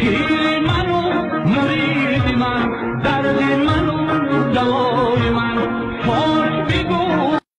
You.